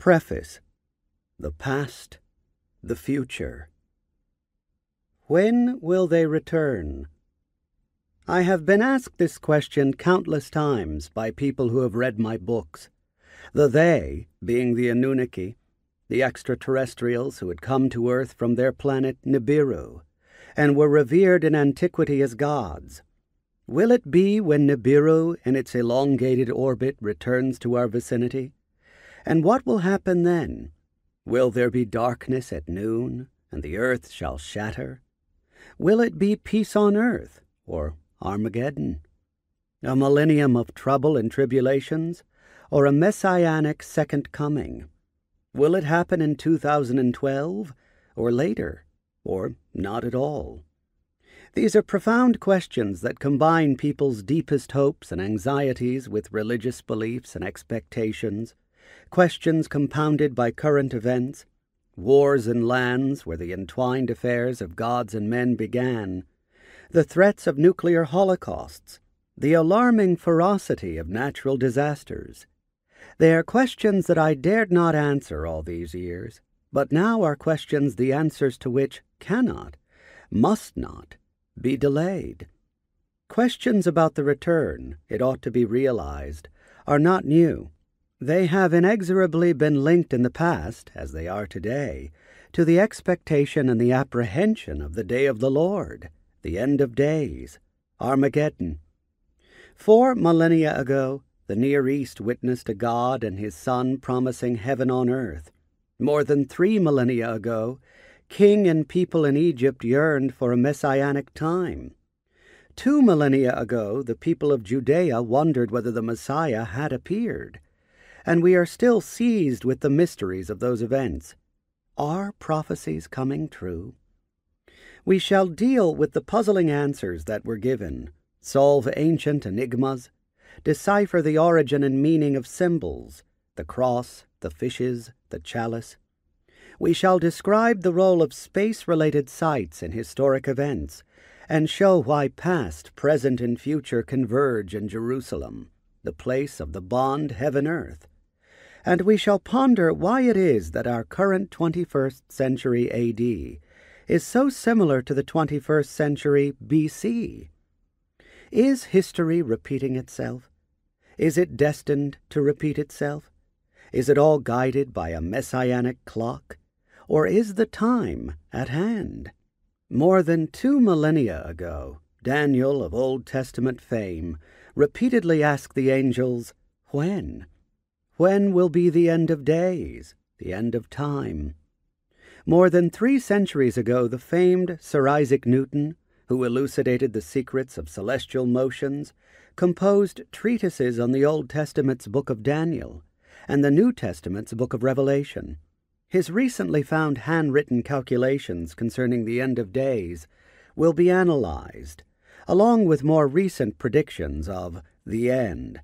Preface The Past, the Future. When will they return? I have been asked this question countless times by people who have read my books, the they being the Anunnaki, the extraterrestrials who had come to Earth from their planet Nibiru, and were revered in antiquity as gods. Will it be when Nibiru in its elongated orbit returns to our vicinity? And what will happen then? Will there be darkness at noon, and the earth shall shatter? Will it be peace on earth, or Armageddon? A millennium of trouble and tribulations, or a messianic second coming? Will it happen in 2012, or later, or not at all? These are profound questions that combine people's deepest hopes and anxieties with religious beliefs and expectations questions compounded by current events, wars and lands where the entwined affairs of gods and men began, the threats of nuclear holocausts, the alarming ferocity of natural disasters. They are questions that I dared not answer all these years, but now are questions the answers to which cannot, must not, be delayed. Questions about the return, it ought to be realized, are not new. They have inexorably been linked in the past, as they are today, to the expectation and the apprehension of the day of the Lord, the end of days, Armageddon. Four millennia ago, the Near East witnessed a God and his Son promising heaven on earth. More than three millennia ago, king and people in Egypt yearned for a messianic time. Two millennia ago, the people of Judea wondered whether the Messiah had appeared and we are still seized with the mysteries of those events. Are prophecies coming true? We shall deal with the puzzling answers that were given, solve ancient enigmas, decipher the origin and meaning of symbols, the cross, the fishes, the chalice. We shall describe the role of space related sites in historic events and show why past, present, and future converge in Jerusalem, the place of the bond heaven earth and we shall ponder why it is that our current 21st century AD is so similar to the 21st century BC. Is history repeating itself? Is it destined to repeat itself? Is it all guided by a messianic clock? Or is the time at hand? More than two millennia ago, Daniel of Old Testament fame repeatedly asked the angels, When? When will be the end of days, the end of time? More than three centuries ago, the famed Sir Isaac Newton, who elucidated the secrets of celestial motions, composed treatises on the Old Testament's book of Daniel and the New Testament's book of Revelation. His recently found handwritten calculations concerning the end of days will be analyzed, along with more recent predictions of the end